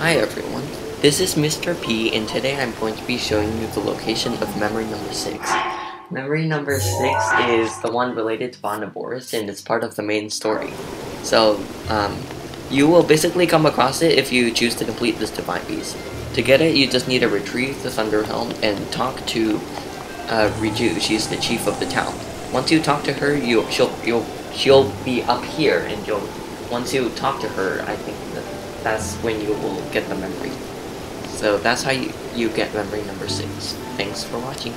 Hi everyone, this is Mr. P and today I'm going to be showing you the location of memory number 6. Memory number 6 is the one related to Vah Naboris and it's part of the main story. So, um, you will basically come across it if you choose to complete this Divine Beast. To get it, you just need to retrieve the Thunder Helm and talk to uh, Riju, she's the chief of the town. Once you talk to her, you she'll you'll she'll be up here and you'll once you talk to her, I think that's when you will get the memory. So that's how you, you get memory number 6. Thanks for watching.